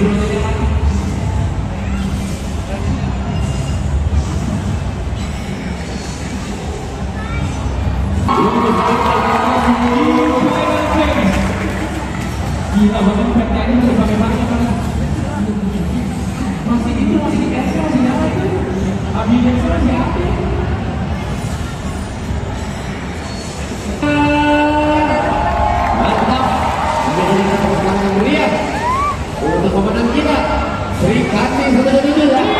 Gila kan? Masih itu masih di masih nyala itu. Abi aktif. Kandi sudah dibilang.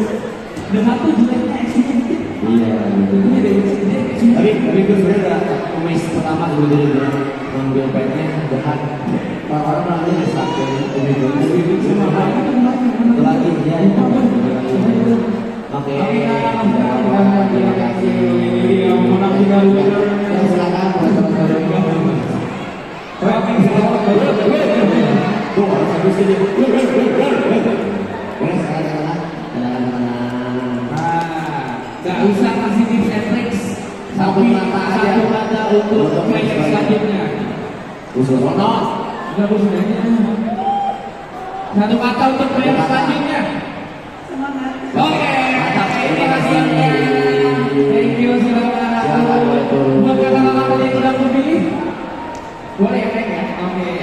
Bisa. Dan satu jeleknya dikit. Iya, gitu. Ini eksiden. Tapi tapi gue sebenarnya udah pemain pertama sebenarnya udah ngambil pennya jahat. Orang-orang nanti bisa ke ini. Cuma hari itu Itu lagi ya. itu. Oke. Terima kasih. Yang menang dua. Ya, silakan buat teman-teman. Nggak usah kasih tips and tricks. Satu Tapi kata aja. Satu kata untuk next selanjutnya. Usul Rono. Enggak. Satu kata untuk play selanjutnya. Oke, ini hasilnya. Thank you, boleh turun. Buat kata-kata yang memilih, boleh ya, ya? Oke. Kamu